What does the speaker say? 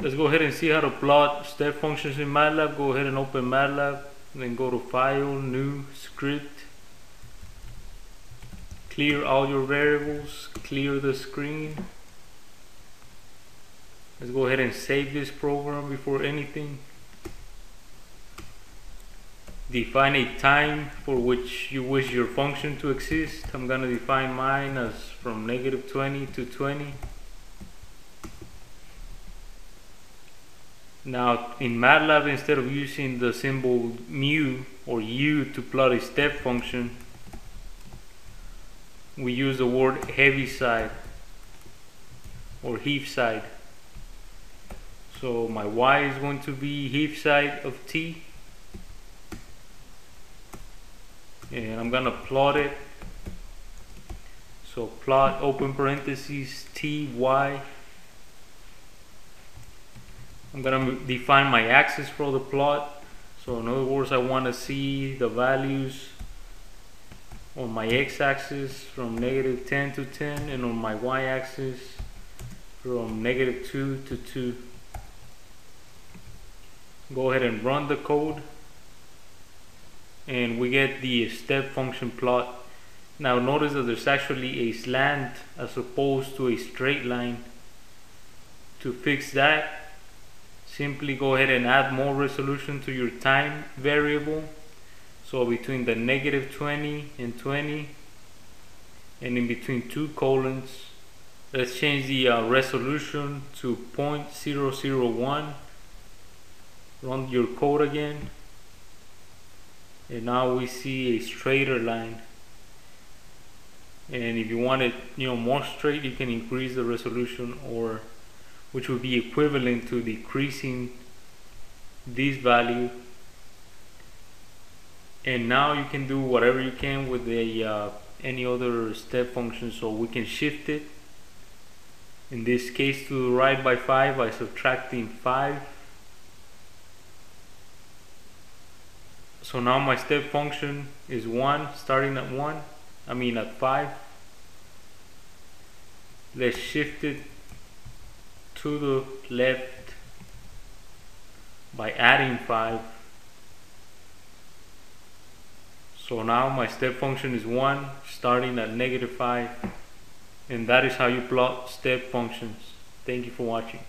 let's go ahead and see how to plot step functions in MATLAB. Go ahead and open MATLAB, then go to File, New, Script. Clear all your variables, clear the screen. Let's go ahead and save this program before anything. Define a time for which you wish your function to exist. I'm going to define mine as from negative 20 to 20. Now in MATLAB instead of using the symbol mu or u to plot a step function we use the word heaviside or heave side. So my y is going to be heaviside of t and I'm gonna plot it so plot open parentheses t y I'm gonna define my axis for the plot. So in other words I want to see the values on my x-axis from negative 10 to 10 and on my y-axis from negative 2 to 2 go ahead and run the code and we get the step function plot. Now notice that there's actually a slant as opposed to a straight line. To fix that simply go ahead and add more resolution to your time variable. So between the negative 20 and 20 and in between two colons let's change the uh, resolution to 0.001 run your code again. And now we see a straighter line. And if you want it you know more straight you can increase the resolution or which would be equivalent to decreasing this value. And now you can do whatever you can with the uh, any other step function so we can shift it. In this case to the right by 5 by subtracting 5 so now my step function is 1 starting at 1 I mean at 5 let's shift it to the left by adding 5 so now my step function is 1 starting at negative 5 and that is how you plot step functions. Thank you for watching